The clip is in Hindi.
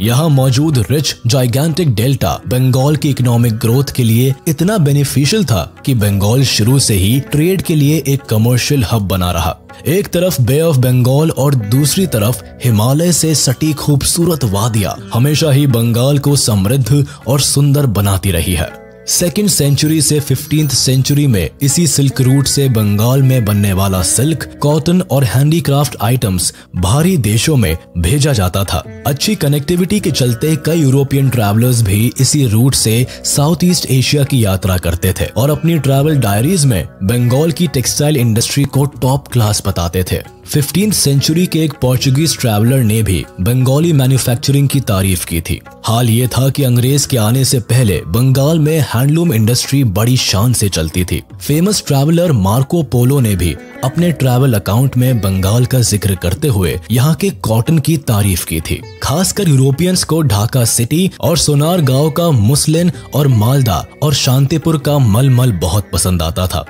यहाँ मौजूद रिच जाइगेंटिक डेल्टा बंगाल की इकोनॉमिक ग्रोथ के लिए इतना बेनिफिशियल था कि बंगाल शुरू से ही ट्रेड के लिए एक कमर्शियल हब बना रहा। एक तरफ़ बे ऑफ़ बंगाल और दूसरी तरफ़ हिमालय से सटी खूबसूरत वादियाँ हमेशा ही बंगाल को समृद्ध और सुंदर बनाती रही है। सेकेंड सेंचुरी से फिफ्टींथ सेंचुरी में इसी सिल्क रूट से बंगाल में बनने वाला सिल्क कॉटन और हैंडीक्राफ्ट आइटम्स भारी देशों में भेजा जाता था। अच्छी कनेक्टिविटी के चलते कई यूरोपियन ट्रैवलर्स भी इसी रूट से साउथ ईस्ट एशिया की यात्रा करते थे और अपनी ट्रैवल डायरीज में बंगाल की टेक्सटाइल इंडस्ट्री को टॉप क्लास बताते थे। फिफ्टीन सेंचुरी के एक पोर्चुगीज ट्रैवलर ने भी बंगाली मैन्युफैक्चरिंग की तारीफ़ की थी। हाल ये था कि अंग्रेज़ के आने से पहले बंगाल में हैंडलूम इंडस्ट्री बड़ी शान से चलती थी। फ़ेमस ट्रैवलर मार्को पोलो ने भी अपने ट्रैवल अकाउंट में बंगाल का ज़िक्र करते हुए यहाँ के कॉटन की तारीफ़ की थी। खासकर यूरोपियंस को ढाका सिटी और सोनार गाँव का मुस्लिन और मालदा और शांतिपुर का मलमल बहुत पसंद आता था।